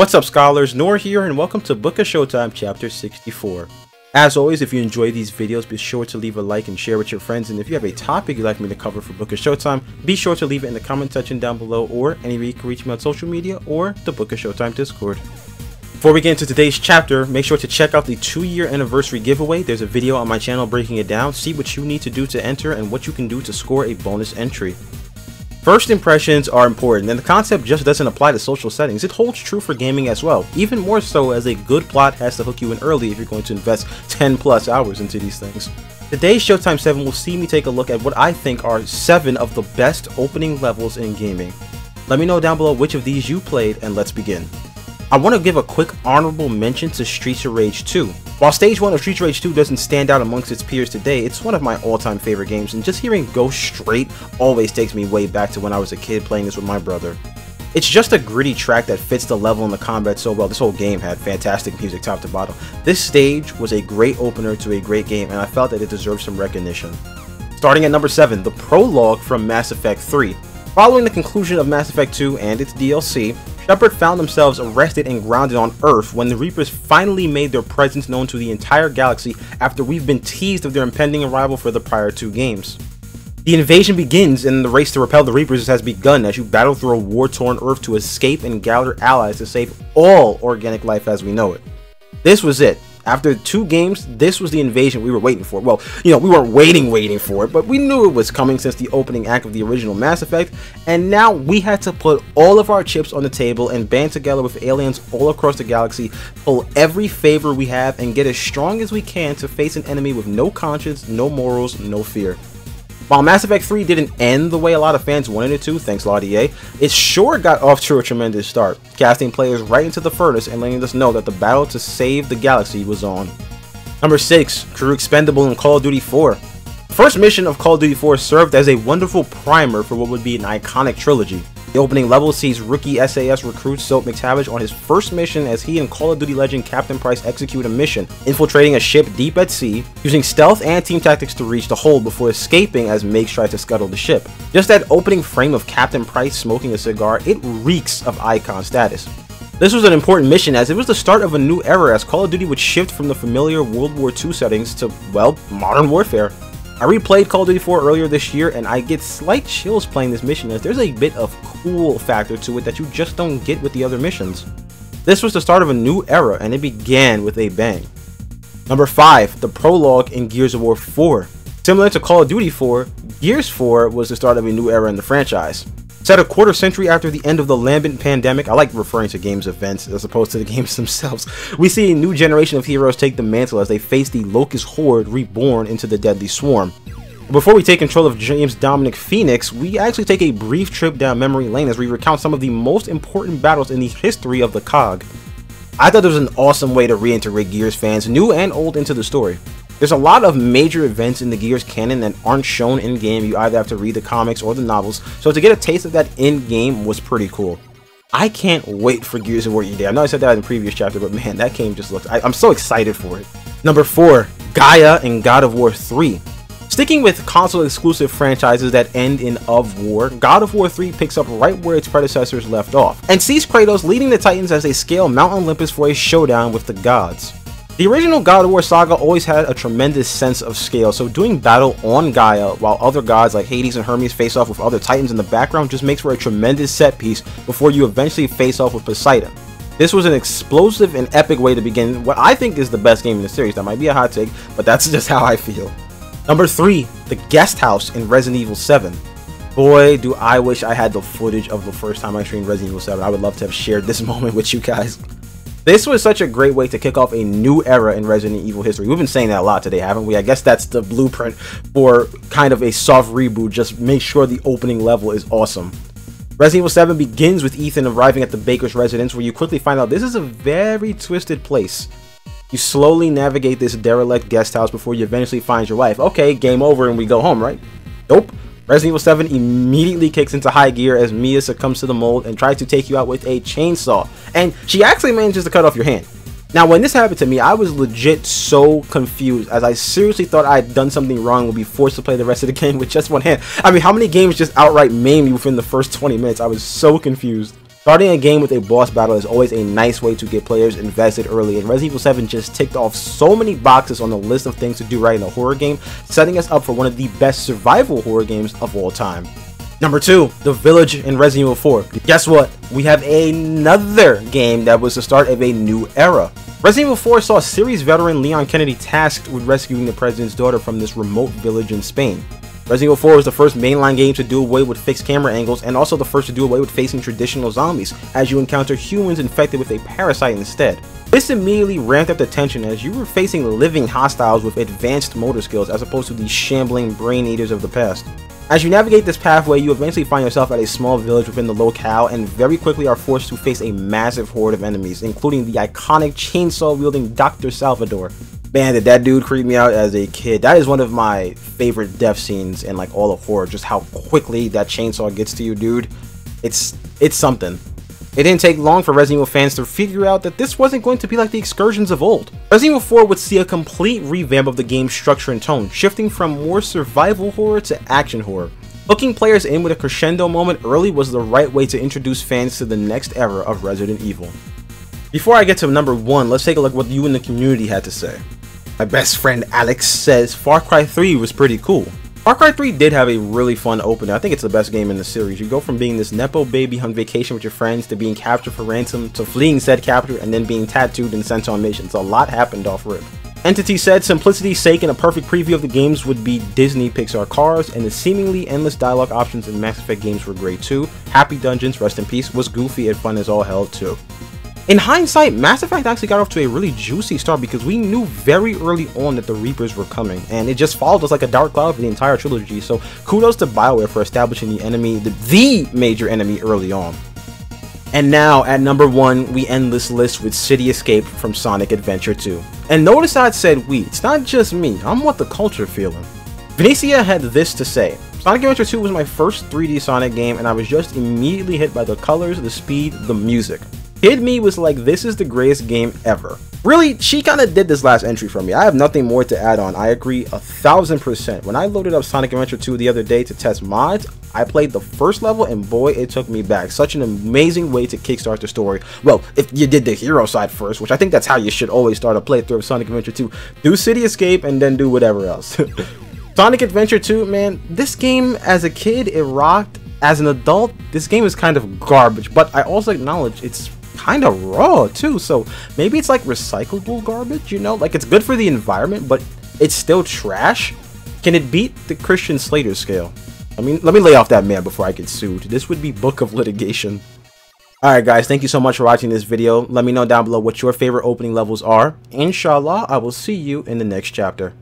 What's up scholars, Noor here and welcome to Book of Showtime chapter 64. As always, if you enjoy these videos, be sure to leave a like and share with your friends, and if you have a topic you'd like me to cover for Book of Showtime, be sure to leave it in the comment section down below, or anywhere you can reach me on social media or the Book of Showtime Discord. Before we get into today's chapter, make sure to check out the 2 year anniversary giveaway. There's a video on my channel breaking it down, see what you need to do to enter and what you can do to score a bonus entry. First impressions are important, and the concept just doesn't apply to social settings, it holds true for gaming as well, even more so as a good plot has to hook you in early if you're going to invest 10 plus hours into these things. Today's Showtime 7 will see me take a look at what I think are 7 of the best opening levels in gaming. Let me know down below which of these you played, and let's begin. I want to give a quick honorable mention to Streets of Rage 2. While Stage 1 of Streets of Rage 2 doesn't stand out amongst its peers today, it's one of my all-time favorite games, and just hearing Go Straight always takes me way back to when I was a kid playing this with my brother. It's just a gritty track that fits the level and the combat so well. This whole game had fantastic music top to bottom. This stage was a great opener to a great game, and I felt that it deserved some recognition. Starting at number 7, the prologue from Mass Effect 3. Following the conclusion of Mass Effect 2 and its DLC, Shepard found themselves arrested and grounded on Earth when the Reapers finally made their presence known to the entire galaxy after we've been teased of their impending arrival for the prior two games. The invasion begins and the race to repel the Reapers has begun as you battle through a war-torn Earth to escape and gather allies to save all organic life as we know it. This was it. After two games, this was the invasion we were waiting for. Well, you know, we weren't waiting, waiting for it, but we knew it was coming since the opening act of the original Mass Effect, and now we had to put all of our chips on the table and band together with aliens all across the galaxy, pull every favor we have, and get as strong as we can to face an enemy with no conscience, no morals, no fear. While Mass Effect 3 didn't end the way a lot of fans wanted it to, thanks a lot EA, it sure got off to a tremendous start, casting players right into the furnace and letting us know that the battle to save the galaxy was on. Number 6. Crew Expendable in Call of Duty 4 The first mission of Call of Duty 4 served as a wonderful primer for what would be an iconic trilogy. The opening level sees rookie SAS recruit Soap McTavish on his first mission as he and Call of Duty legend Captain Price execute a mission, infiltrating a ship deep at sea, using stealth and team tactics to reach the hold before escaping as MiGs tries to scuttle the ship. Just that opening frame of Captain Price smoking a cigar, it reeks of icon status. This was an important mission as it was the start of a new era as Call of Duty would shift from the familiar World War II settings to, well, modern warfare. I replayed Call of Duty 4 earlier this year and I get slight chills playing this mission as there's a bit of cool factor to it that you just don't get with the other missions. This was the start of a new era and it began with a bang. Number 5. The prologue in Gears of War 4. Similar to Call of Duty 4, Gears 4 was the start of a new era in the franchise. Set a quarter century after the end of the Lambent pandemic, I like referring to games events as opposed to the games themselves, we see a new generation of heroes take the mantle as they face the Locust Horde reborn into the Deadly Swarm. Before we take control of James Dominic Fenix, we actually take a brief trip down memory lane as we recount some of the most important battles in the history of the COG. I thought it was an awesome way to reintegrate Gears fans, new and old, into the story. There's a lot of major events in the Gears canon that aren't shown in game. You either have to read the comics or the novels. So to get a taste of that in game was pretty cool. I can't wait for Gears of War E Day. I know I said that in the previous chapter, but man, that game just looks. I, am so excited for it. Number four, Gaia and God of War 3. Sticking with console exclusive franchises that end in Of War, God of War 3 picks up right where its predecessors left off, and sees Kratos leading the Titans as they scale Mount Olympus for a showdown with the gods. The original God of War saga always had a tremendous sense of scale, so doing battle on Gaia while other gods like Hades and Hermes face off with other titans in the background just makes for a tremendous set piece before you eventually face off with Poseidon. This was an explosive and epic way to begin what I think is the best game in the series. That might be a hot take, but that's just how I feel. Number 3, The Guest House in Resident Evil 7. Boy, do I wish I had the footage of the first time I streamed Resident Evil 7. I would love to have shared this moment with you guys. This was such a great way to kick off a new era in Resident Evil history. We've been saying that a lot today, haven't we? I guess that's the blueprint for kind of a soft reboot. Just make sure the opening level is awesome. Resident Evil 7 begins with Ethan arriving at the Baker's residence where you quickly find out this is a very twisted place. You slowly navigate this derelict guest house before you eventually find your wife. Okay, game over and we go home, right? Nope. Resident Evil 7 immediately kicks into high gear as Mia succumbs to the mold and tries to take you out with a chainsaw. And she actually manages to cut off your hand. Now, when this happened to me, I was legit so confused as I seriously thought I'd done something wrong and would be forced to play the rest of the game with just one hand. I mean, how many games just outright maim you within the first 20 minutes? I was so confused. Starting a game with a boss battle is always a nice way to get players invested early, and Resident Evil 7 just ticked off so many boxes on the list of things to do right in a horror game, setting us up for one of the best survival horror games of all time. Number two, The Village in Resident Evil 4. Guess what? We have another game that was the start of a new era. Resident Evil 4 saw series veteran Leon Kennedy tasked with rescuing the president's daughter from this remote village in Spain. Resident Evil 4 was the first mainline game to do away with fixed camera angles and also the first to do away with facing traditional zombies, as you encounter humans infected with a parasite instead. This immediately ramped up the tension as you were facing living hostiles with advanced motor skills as opposed to the shambling brain eaters of the past. As you navigate this pathway, you eventually find yourself at a small village within the locale and very quickly are forced to face a massive horde of enemies, including the iconic chainsaw-wielding Dr. Salvador. Man, did that dude creep me out as a kid. That is one of my favorite death scenes in like all of horror, just how quickly that chainsaw gets to you, dude. It's it's something. It didn't take long for Resident Evil fans to figure out that this wasn't going to be like the excursions of old. Resident Evil 4 would see a complete revamp of the game's structure and tone, shifting from more survival horror to action horror. Hooking players in with a crescendo moment early was the right way to introduce fans to the next era of Resident Evil. Before I get to number 1, let's take a look at what you in the community had to say. My best friend Alex says Far Cry 3 was pretty cool. Far Cry 3 did have a really fun opening. I think it's the best game in the series. You go from being this Nepo baby on vacation with your friends to being captured for ransom to fleeing said capture and then being tattooed and sent on missions. A lot happened off rip. Entity said simplicity's sake and a perfect preview of the games would be Disney Pixar cars, and the seemingly endless dialogue options in Mass Effect games were great too. Happy Dungeons, rest in peace, was goofy and fun as all hell too. In hindsight, Mass Effect actually got off to a really juicy start because we knew very early on that the Reapers were coming, and it just followed us like a dark cloud for the entire trilogy, so kudos to Bioware for establishing the enemy, the, the major enemy early on. And now, at number 1, we end this list with City Escape from Sonic Adventure 2. And notice I said we, it's not just me, I'm what the culture feeling. Venetia had this to say, Sonic Adventure 2 was my first 3D Sonic game and I was just immediately hit by the colors, the speed, the music. Kid Me was like, this is the greatest game ever. Really, she kind of did this last entry for me. I have nothing more to add on. I agree a thousand percent. When I loaded up Sonic Adventure 2 the other day to test mods, I played the first level and boy, it took me back. Such an amazing way to kickstart the story. Well, if you did the hero side first, which I think that's how you should always start a playthrough of Sonic Adventure 2, do City Escape and then do whatever else. Sonic Adventure 2, man, this game as a kid, it rocked. As an adult, this game is kind of garbage, but I also acknowledge it's kind of raw too. So maybe it's like recyclable garbage, you know? Like it's good for the environment, but it's still trash. Can it beat the Christian Slater scale? I mean, let me lay off that man before I get sued. This would be book of litigation. Alright guys, thank you so much for watching this video. Let me know down below what your favorite opening levels are. Inshallah, I will see you in the next chapter.